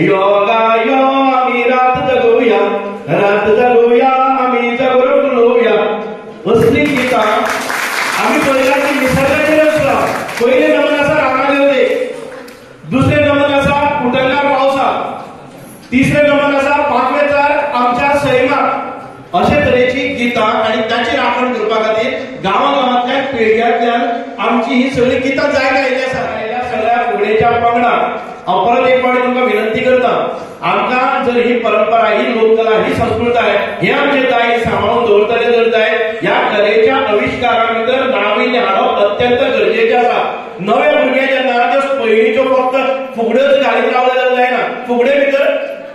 योगा यो आम्ही रात जगूया रात जगूया आम्ही जगून लोया असली गीता आम्ही पहिल्याची निसर्गाची निसर्गाचेर पहिले नमन आसा रामाले होते दुसरे नमन आसा कुटंगार पावसा तिसरे नमन आसा तर आमच्या सैमाक अशे तरेची गितां आणि ताची राखण करपा खातीर गांवागांवांतल्या पिळग्यांतल्यान आमची ही सगळी गितां जायत आयली आसा सगळ्या फुगडेच्या पंगडा हांव परत एक फावटी तुमकां विनंती करता. आमकां जर ही परंपरा ही लोककला ही संस्कृताय हे आमचे दाय सांबाळून दवरतले जर जाय ह्या कलेच्या आविष्कारा भितर नाविन्य हाडप अत्यंत गरजेचें आसा नवे भुरगे जेन्ना ते पयलींच्यो फक्त फुगड्योच घालीत रावले जाल्यार जायना फुगडे भितर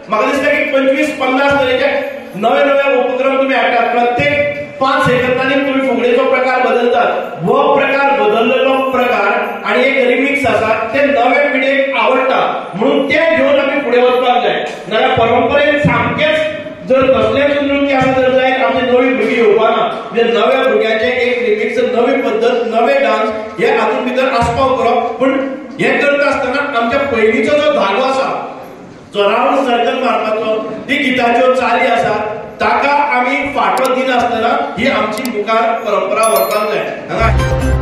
म्हाका दिसता की पंचवीस पन्नास तरेचे नवे नवे उपक्रम तुम्ही हाडटात प्रत्येक पाच सेकंदांनी तुम्ही फुगडेचो प्रकार बदलतात. हो प्रकार बदललेलो प्रकार आणि एक रिमिक्स आसा ते नवे पिढीक आवडटा म्हणून ते घेऊन आम्ही पुढे वचपाक जाय नाल्यार परंपरेन सामकेच जर तसलेच नृत्य आसा जर जायत आमची नवी भुरगीं येवपाना म्हणजे नव्या भुरग्यांचे एक रिमिक्स नवी पद्धत नवे डान्स हे हातूंत भितर आस्पाव करप पूण हे करता आसतना आमच्या पयलींचो जो धागो आसा जो राऊंड सर्कल मारपाचो ती गिताच्यो चाली आसा ताका आमी फाटो दिनासतना ही आमची मुखार परंपरा व्हरपाक जाय. हांगा